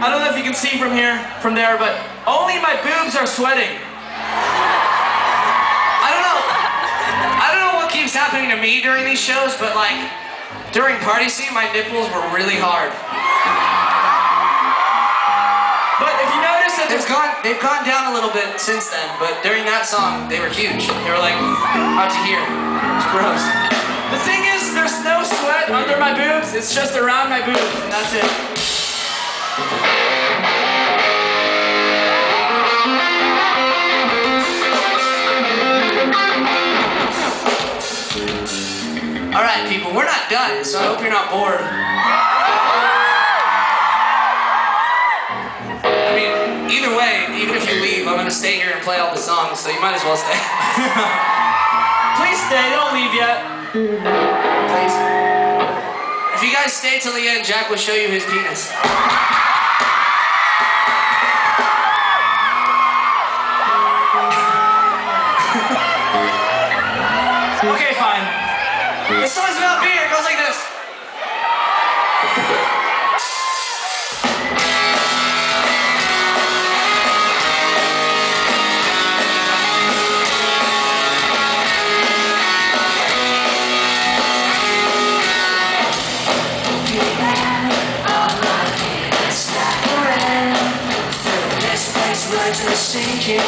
I don't know if you can see from here, from there, but only my boobs are sweating. I don't know. I don't know what keeps happening to me during these shows, but like during party scene, my nipples were really hard. But if you notice that they've gone, they've gone down a little bit since then. But during that song, they were huge. They were like out to here. It's gross. The thing is, there's no sweat under my boobs. It's just around my boobs, and that's it. All right, people, we're not done, so I hope you're not bored. I mean, either way, even if you leave, I'm gonna stay here and play all the songs, so you might as well stay. Please stay, don't leave yet. Please. If you guys stay till the end, Jack will show you his penis. Okay, fine. This song's about beer. It goes like this. Sinking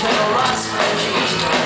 Eu rust when she's